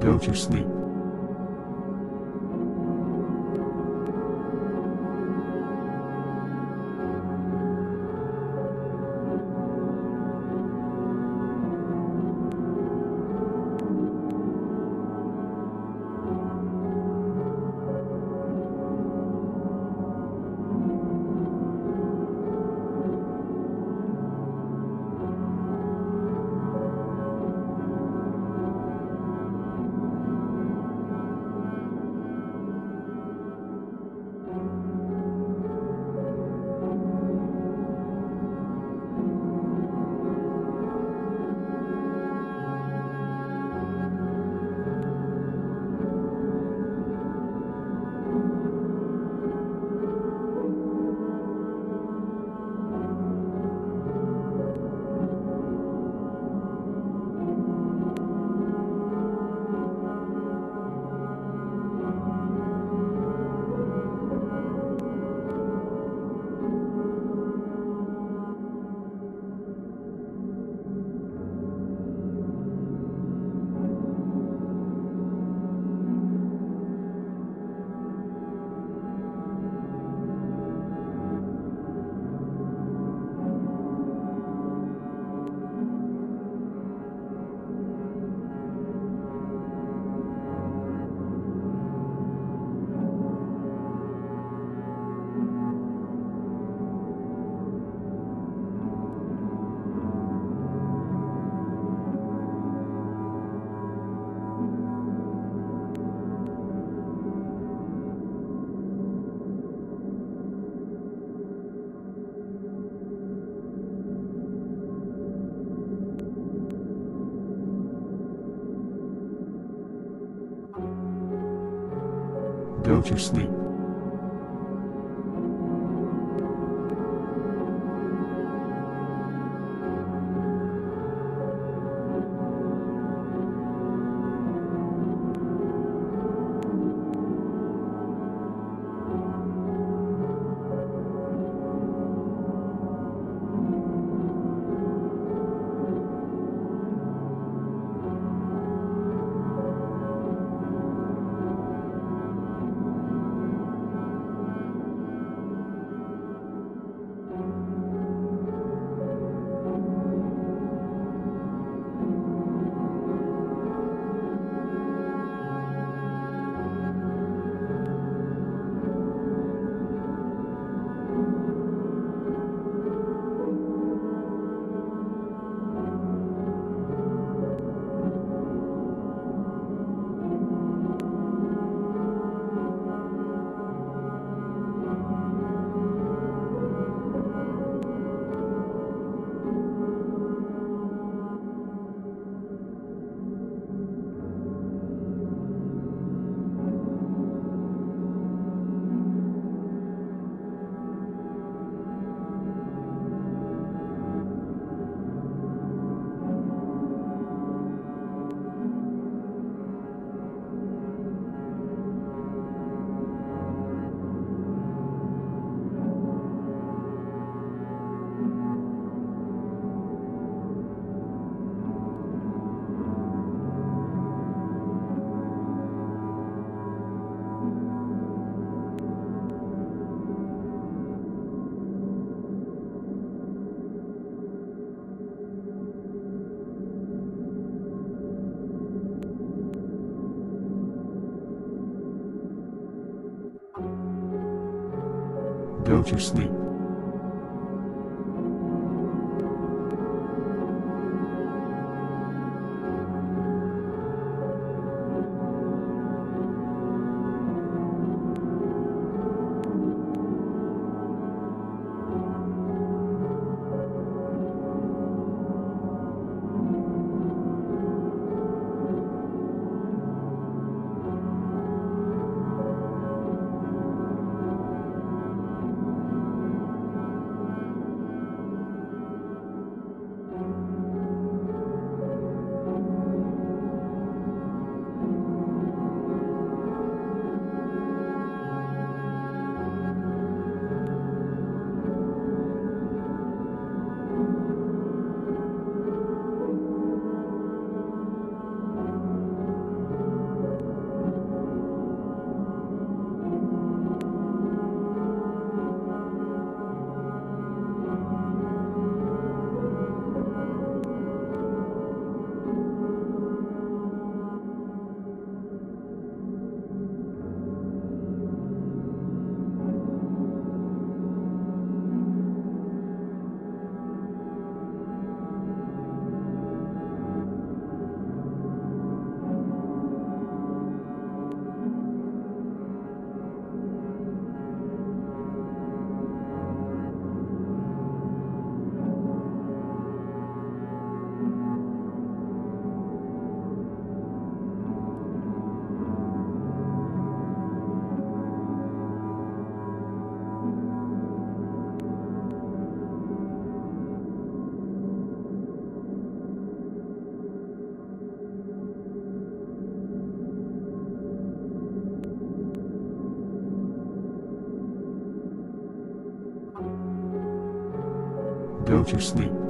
Go to sleep. Go to sleep. Go to to sleep.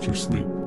Go to sleep.